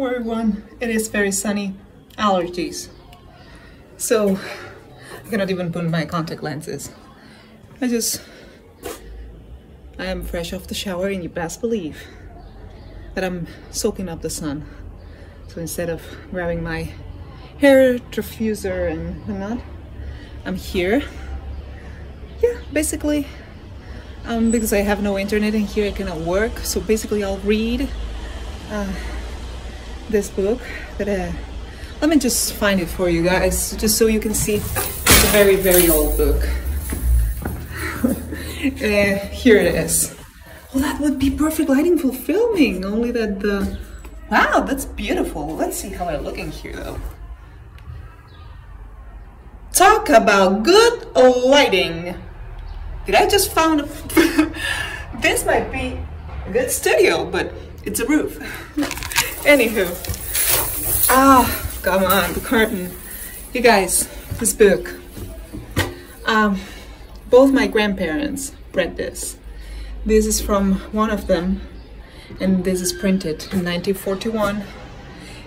Everyone, it is very sunny. Allergies. So, I cannot even put my contact lenses. I just, I am fresh off the shower and you best believe that I'm soaking up the sun. So instead of grabbing my hair diffuser and whatnot, I'm here. Yeah, basically, um, because I have no internet in here, I cannot work. So basically I'll read uh, this book that uh, let me just find it for you guys just so you can see. It's a very very old book. Uh, here it is. Well that would be perfect lighting for filming only that the wow that's beautiful. Let's see how I look in here though. Talk about good lighting. Did I just found this might be a good studio but it's a roof Anywho, ah, come on, the curtain. You guys, this book. Um, both my grandparents read this. This is from one of them, and this is printed in 1941.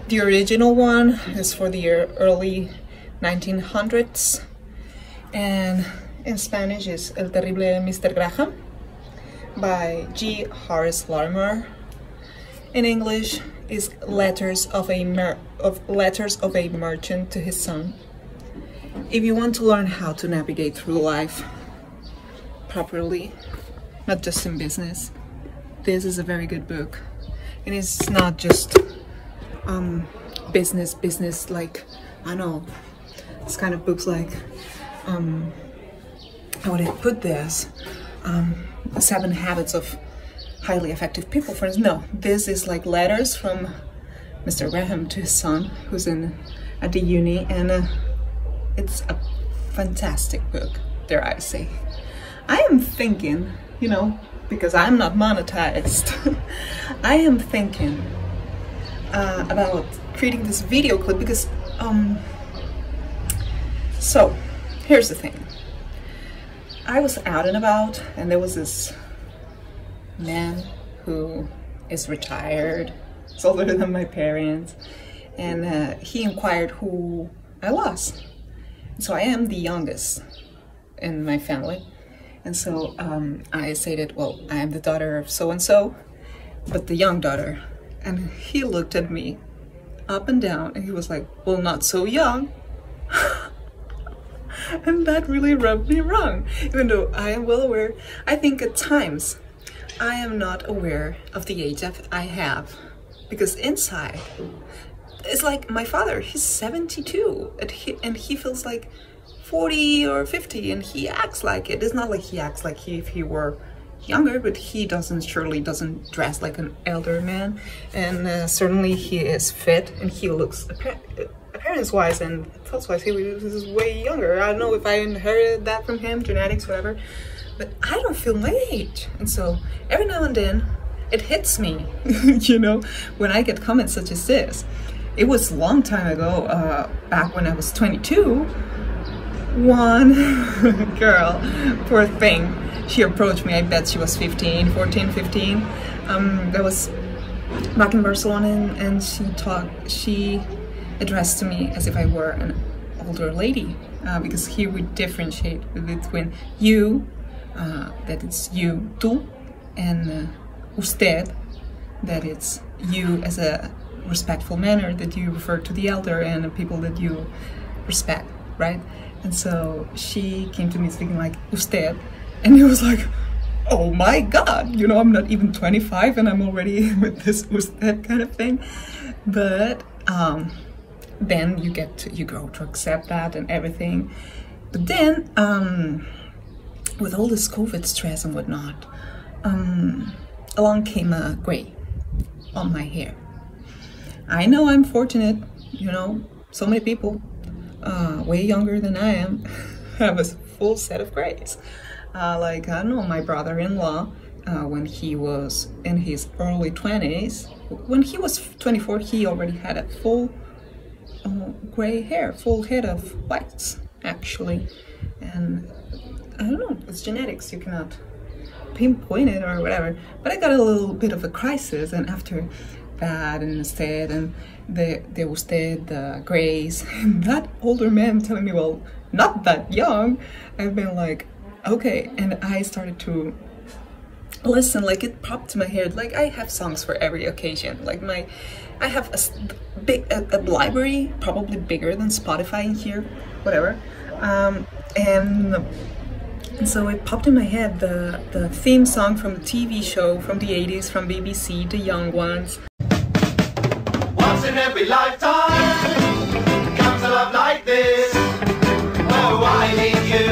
The original one is for the early 1900s, and in Spanish is El Terrible Mr. Graham by G. Horace Lorimer. In English, is letters of a of letters of a merchant to his son. If you want to learn how to navigate through life properly, not just in business, this is a very good book. And it's not just um, business, business like, I know, it's kind of books like, um, how would I put this? Um, Seven Habits of highly effective people for no this is like letters from mr graham to his son who's in at the uni and uh, it's a fantastic book dare i say. I am thinking you know because i'm not monetized i am thinking uh, about creating this video clip because um so here's the thing. I was out and about and there was this man who is retired, is older than my parents, and uh, he inquired who I was. So I am the youngest in my family. And so um, I stated, well, I am the daughter of so-and-so, but the young daughter. And he looked at me up and down and he was like, well, not so young. and that really rubbed me wrong, even though I am well aware. I think at times I am not aware of the age that I have because inside it's like my father he's 72 and he, and he feels like 40 or 50 and he acts like it. It's not like he acts like he, if he were younger but he doesn't surely doesn't dress like an elder man. And uh, certainly he is fit and he looks appearance wise and thoughts wise he is way younger. I don't know if i inherited that from him genetics whatever but I don't feel my age. And so every now and then it hits me, you know, when I get comments such as this. It was a long time ago, uh, back when I was 22, one girl, poor thing, she approached me, I bet she was 15, 14, 15. Um, that was back in Barcelona and, and she talked, she addressed to me as if I were an older lady uh, because here we differentiate between you uh, that it's you, tú, and uh, usted, that it's you as a respectful manner that you refer to the elder and the people that you respect, right? And so she came to me speaking like usted, and it was like, oh my god, you know, I'm not even 25 and I'm already with this usted kind of thing. But um, then you get to, you grow to accept that and everything. But then, um, with all this COVID stress and whatnot, um, along came a gray on my hair. I know I'm fortunate, you know, so many people uh, way younger than I am have a full set of grays. Uh, like, I don't know, my brother-in-law, uh, when he was in his early 20s, when he was 24, he already had a full uh, gray hair, full head of whites, actually. And I don't know, it's genetics, you cannot pinpoint it or whatever. But I got a little bit of a crisis and after that and instead and the the, the grace and that older man telling me well not that young. I've been like okay and i started to listen like it popped to my head like i have songs for every occasion. Like my i have a big a, a library probably bigger than spotify in here whatever. Um, and and so it popped in my head the, the theme song from a TV show from the 80s from BBC, The Young Ones. Once in every lifetime comes a love like this. Oh, I need you,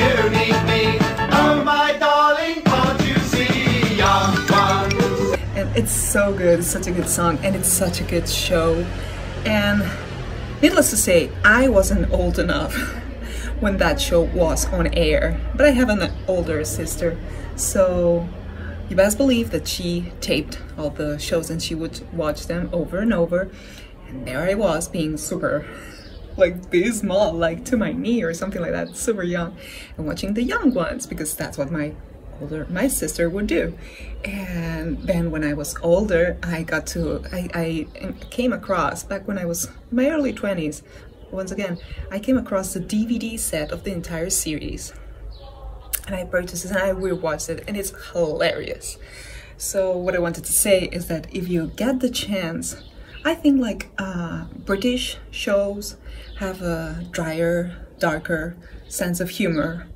you need me. Oh, my darling, can't you see, young ones? And it's so good, it's such a good song, and it's such a good show. And needless to say, I wasn't old enough when that show was on air. But I have an older sister, so you best believe that she taped all the shows and she would watch them over and over. And there I was being super like this small, like to my knee or something like that, super young, and watching the young ones because that's what my older my sister would do and then when i was older i got to i, I came across back when i was my early 20s once again, I came across the DVD set of the entire series. And I purchased it and I rewatched it and it's hilarious. So what I wanted to say is that if you get the chance, I think like uh, British shows have a drier, darker sense of humor.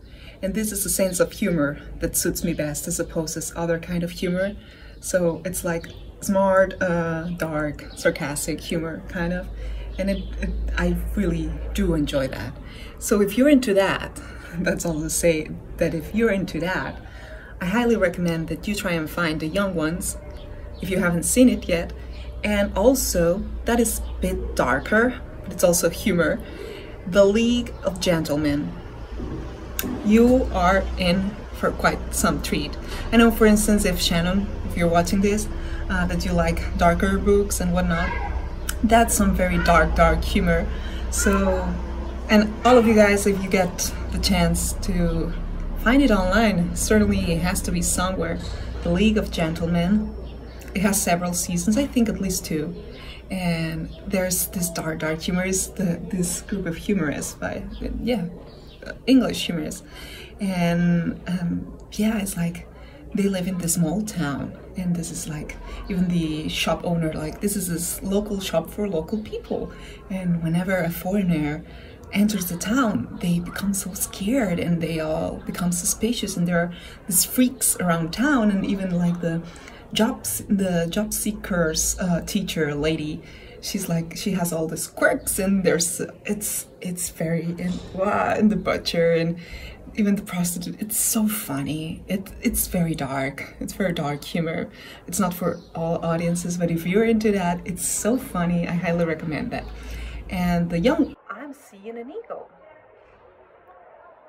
And this is a sense of humor that suits me best as opposed to this other kind of humor. So it's like smart, uh, dark, sarcastic humor, kind of and it, it, I really do enjoy that. So if you're into that, that's all to say that if you're into that, I highly recommend that you try and find the young ones if you haven't seen it yet. And also, that is a bit darker, but it's also humor. The League of Gentlemen. You are in for quite some treat. I know, for instance, if Shannon, if you're watching this, uh, that you like darker books and whatnot, that's some very dark, dark humor. So, and all of you guys, if you get the chance to find it online, certainly it has to be somewhere. The League of Gentlemen. It has several seasons, I think at least two. And there's this dark, dark humorist, the, this group of humorists by, yeah, English humorists. And um, yeah, it's like they live in this small town and this is like even the shop owner like this is this local shop for local people. And whenever a foreigner enters the town they become so scared and they all become suspicious. And there are these freaks around town and even like the jobs the job seekers uh, teacher lady she's like she has all these quirks and there's it's it's very in, wow, and the butcher and even the prostitute it's so funny. It it's very dark. It's very dark humor. It's not for all audiences but if you're into that it's so funny. I highly recommend that. And the young i'm seeing an eagle.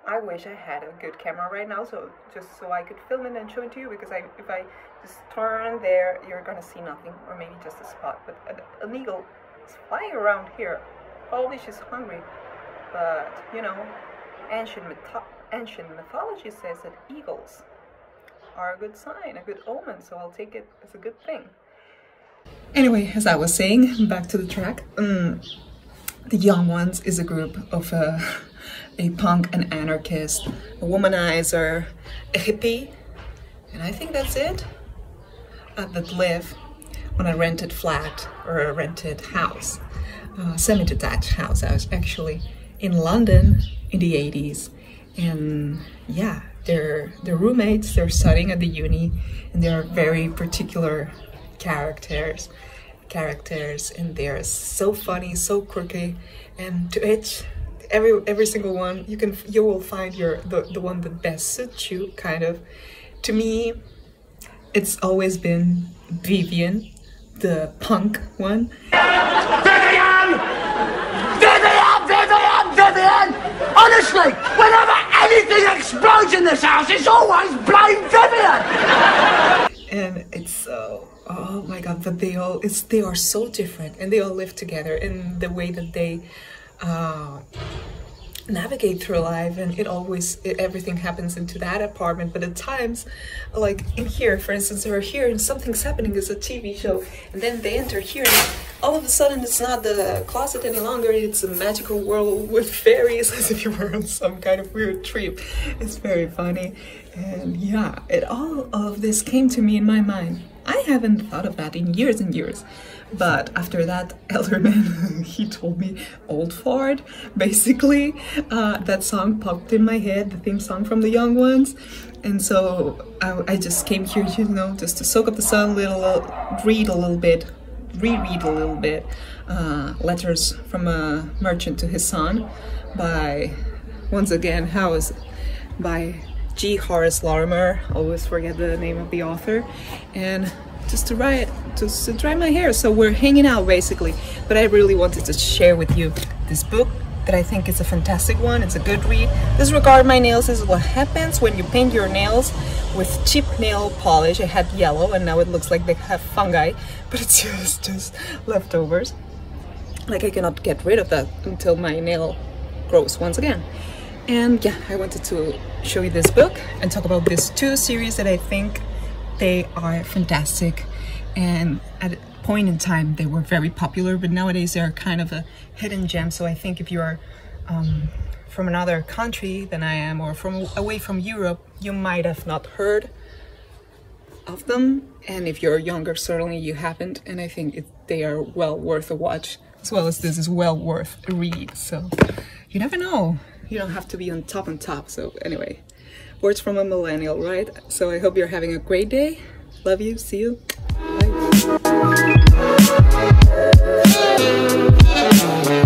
I wish i had a good camera right now so just so i could film it and show it to you because i if i just turn there you're gonna see nothing or maybe just a spot. But an eagle is flying around here. Probably she's hungry but you know ancient myth ancient mythology says that eagles are a good sign, a good omen, so I'll take it as a good thing. Anyway, as I was saying, back to the track, um, The Young Ones is a group of uh, a punk, an anarchist, a womanizer, a hippie, and I think that's it, uh, that live on a rented flat or a rented house, uh, semi-detached house. I was actually in London in the 80s and yeah they're they're roommates they're studying at the uni and they're very particular characters characters and they're so funny so quirky and to each every every single one you can you will find your the, the one that best suits you kind of. To me it's always been Vivian the punk one Vivian! Vivian! Vivian! Vivian! Honestly, whenever anything explodes in this house, it's always blame Vivian! and it's so oh my god but they all it's they are so different and they all live together in the way that they uh navigate through life and it always it, everything happens into that apartment. But at times like in here for instance they're here and something's happening it's a tv show and then they enter here and all of a sudden it's not the closet any longer it's a magical world with fairies as if you were on some kind of weird trip. It's very funny and yeah it all of this came to me in my mind. I haven't thought of that in years and years but after that, Elderman, he told me old fart. Basically, uh, that song popped in my head, the theme song from the Young Ones. And so I, I just came here, you know, just to soak up the sun, little, read a little bit, reread a little bit. Uh, letters from a merchant to his son by, once again, how is it? By G. Horace Lorimer. Always forget the name of the author. And just to dry it, just to dry my hair. So we're hanging out basically. But I really wanted to share with you this book that I think is a fantastic one. It's a good read. Disregard my nails this is what happens when you paint your nails with cheap nail polish. It had yellow and now it looks like they have fungi, but it's just, just leftovers. Like I cannot get rid of that until my nail grows once again. And yeah, I wanted to show you this book and talk about these two series that I think they are fantastic. And at a point in time they were very popular but nowadays they're kind of a hidden gem. So I think if you are um, from another country than I am or from away from Europe you might have not heard of them. And if you're younger certainly you haven't. And I think it, they are well worth a watch as well as this is well worth a read. So you never know. You don't have to be on top on top. So anyway words from a millennial, right? So I hope you're having a great day. Love you. See you. Bye.